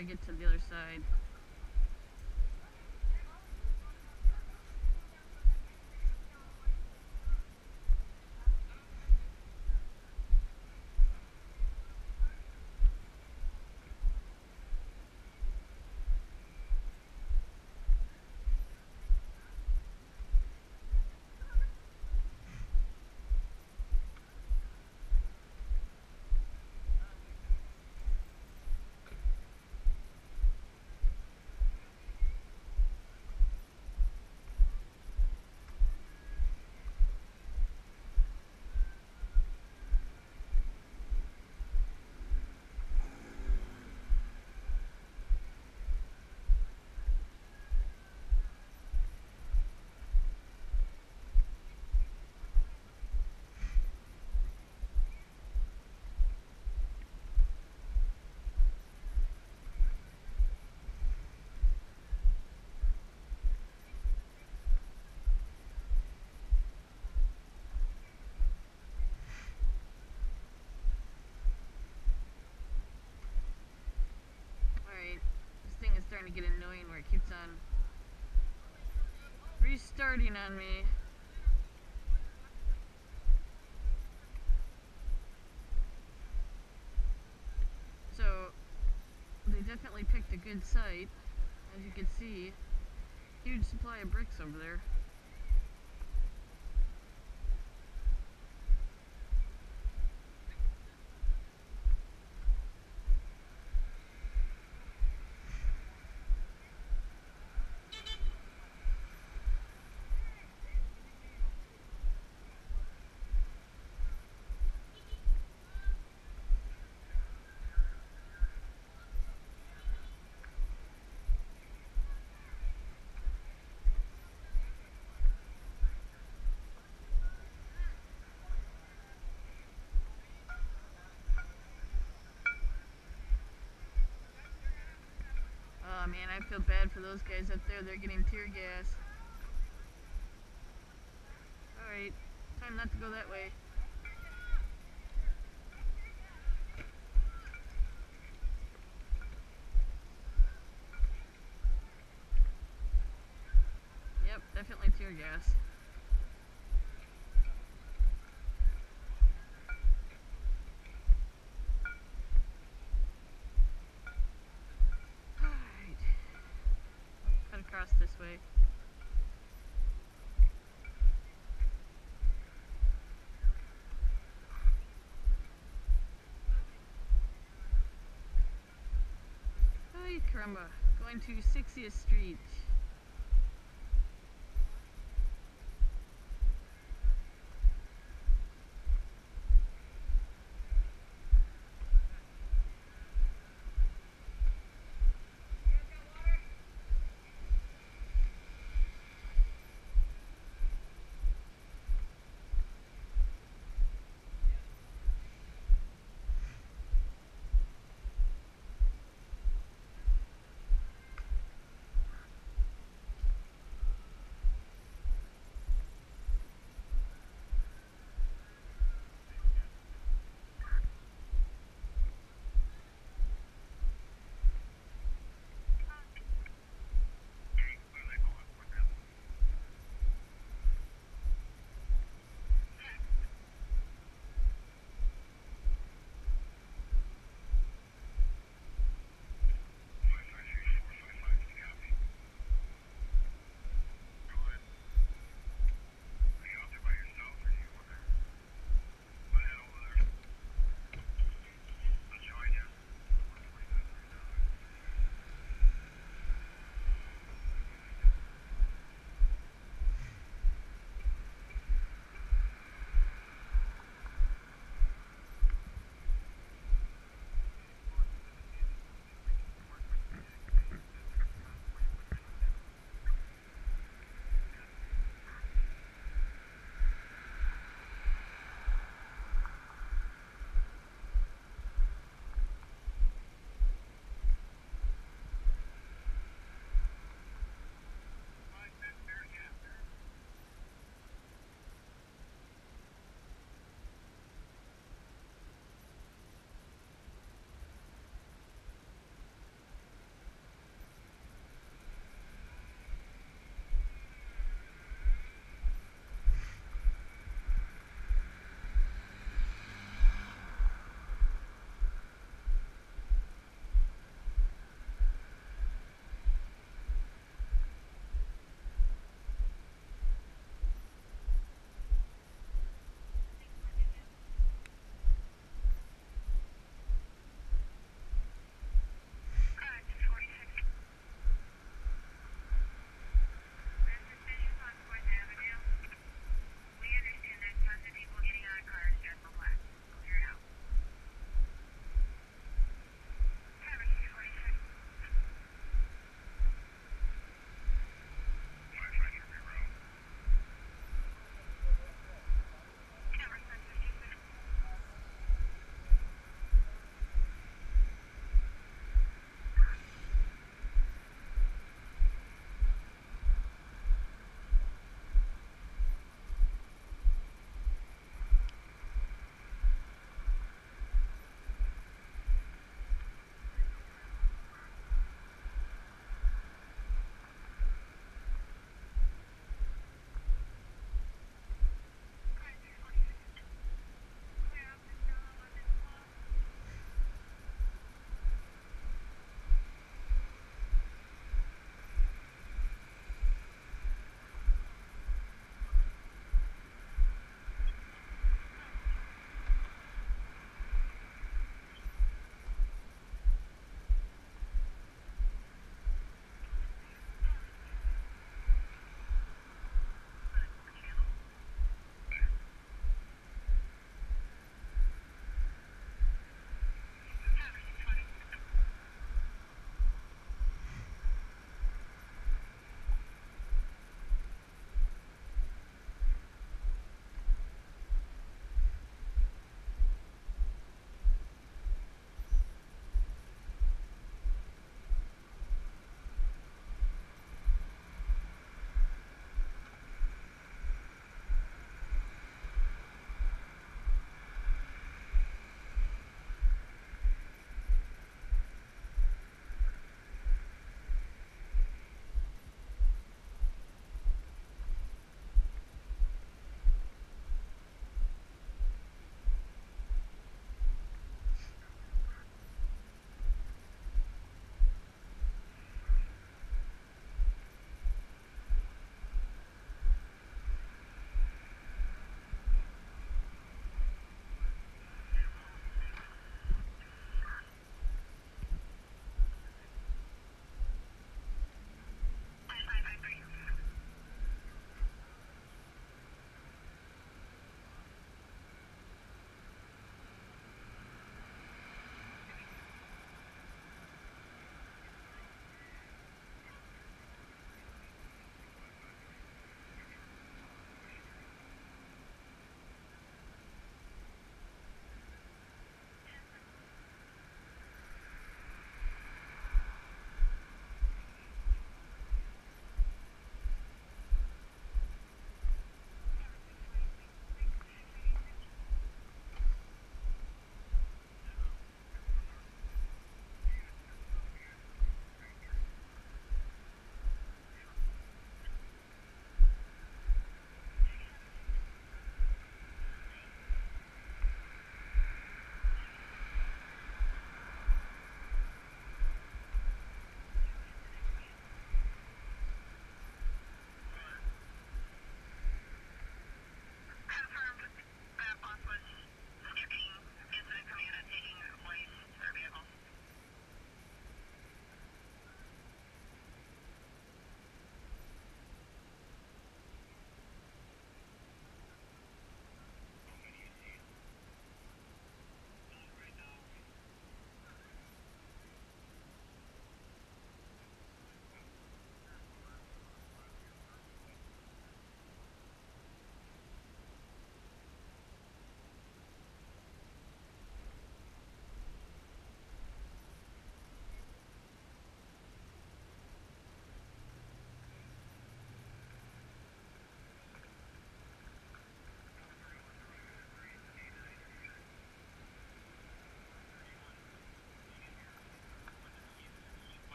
I get to the other side. Alright, this thing is starting to get annoying where it keeps on restarting on me. So, they definitely picked a good site, as you can see. Huge supply of bricks over there. Man, I feel bad for those guys up there. They're getting tear gas. Alright, time not to go that way. Yep, definitely tear gas. Alright. Cut across this way. Ay caramba. Uh, going to 60th Street.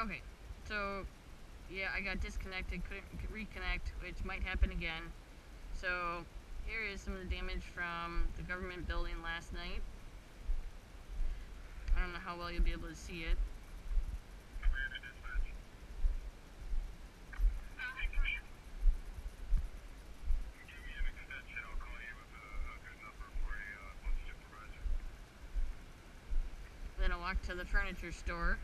Okay, so yeah, I got disconnected, couldn't reconnect, which might happen again. So here is some of the damage from the government building last night. I don't know how well you'll be able to see it. Then I walked to the furniture store.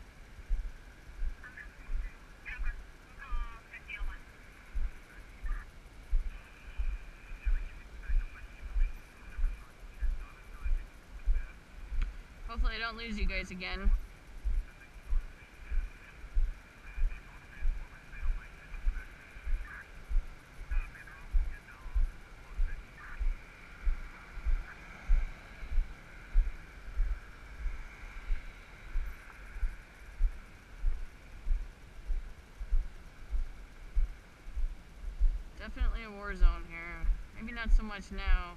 Hopefully I don't lose you guys again. Definitely a war zone here. Maybe not so much now,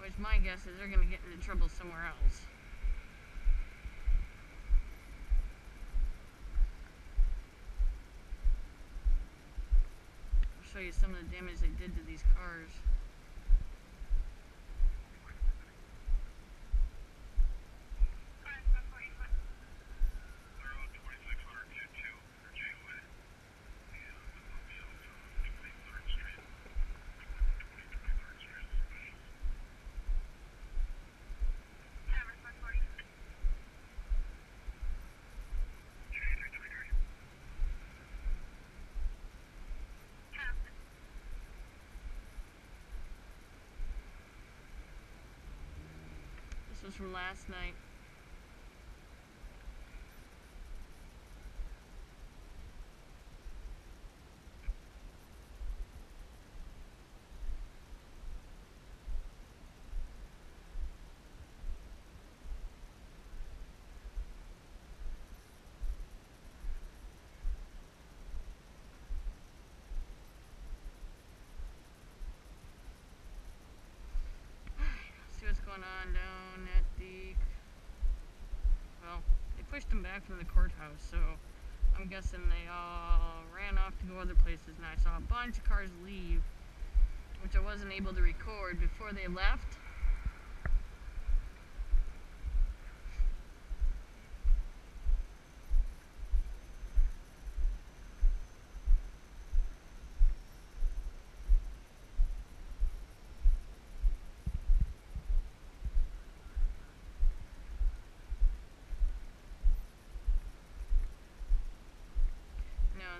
which my guess is they're gonna get into trouble somewhere else. Show you some of the damage they did to these cars. They're on 2622 Gateway. And the bookshop on 23rd Street. 23rd Street Special. This was from last night. See what's going on down at the. Well, they pushed them back from the courthouse, so I'm guessing they all ran off to go other places. And I saw a bunch of cars leave, which I wasn't able to record before they left.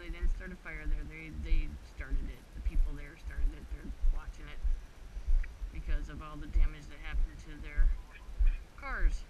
They didn't start a fire there. They they started it. The people there started it. They're watching it because of all the damage that happened to their cars.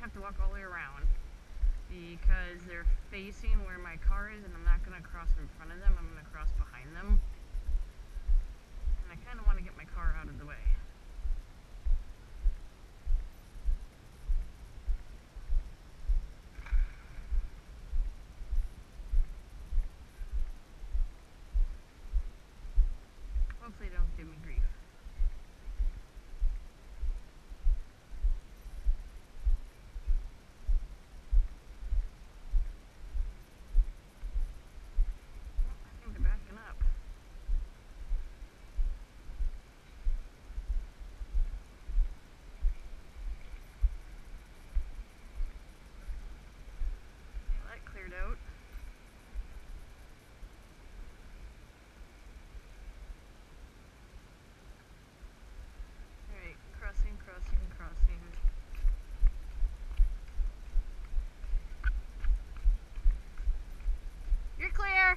Have to walk all the way around because they're facing where my car is, and I'm not gonna cross in front of them. I'm gonna cross behind them, and I kind of want to get my car out of the way. Hopefully, they don't give me grief. I think they're backing up. Well, that cleared out. Alright, crossing, crossing, crossing. You're clear!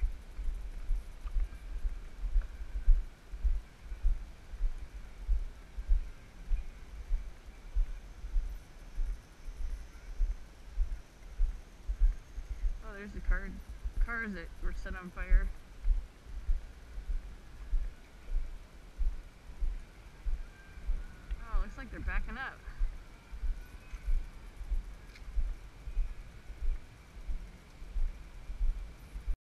Oh, there's the car, cars that were set on fire. Oh, looks like they're backing up.